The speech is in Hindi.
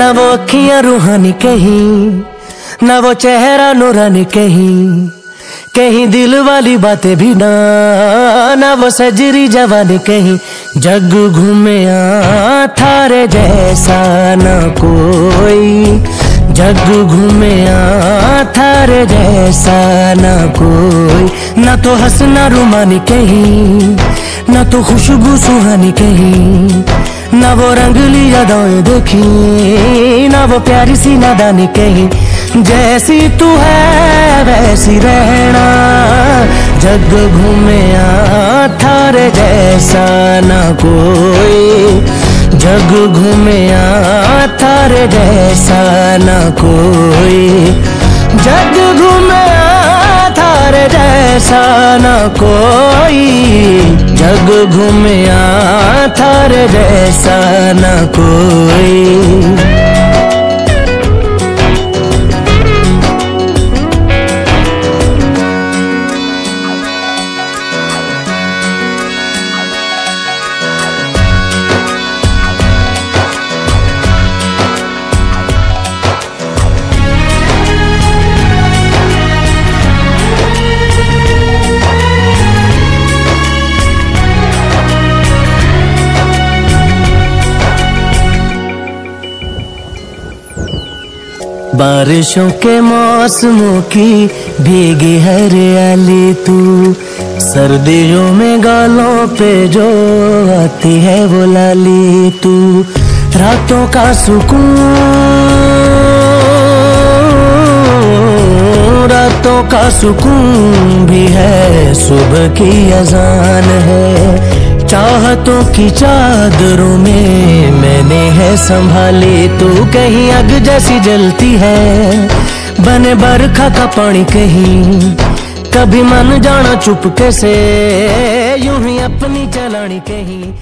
वादियाँ रूहानी कहीं ना वो चेहरा नूरानी कहीं कहीं दिल वाली बातें भी ना ना वो सजरी जवानी कहीं, जग घूमे थारे जैसा ना कोई, जग घूमे थारे जैसा ना कोई, ना तो हंसना रुमानी कहीं, ना तो खुशबू सुहानी कहीं ना वो रंगली यादाएँ देखी ना वो प्यारी सी नादानी कहीं, जैसी तू है वैसी रहना, जग घूमे थारे जैसा ना कोई, जग घूमे थारे जैसा ना कोई, जग घूमे जैसा न कोई। जग घूमया थार जैसा न कोई। बारिशों के मौसमों की भीगी हरियाली तू। सर्दियों में गालों पे जो आती है वो लाली तू। रातों का सुकून, रातों का सुकून भी है। सुबह की अजान है। की चादरों में मैंने है संभाले, तू कहीं अग जैसी जलती है। बने बरखा का पानी कहीं कभी मन जाना चुपके से यूँ ही अपनी चलानी कहीं।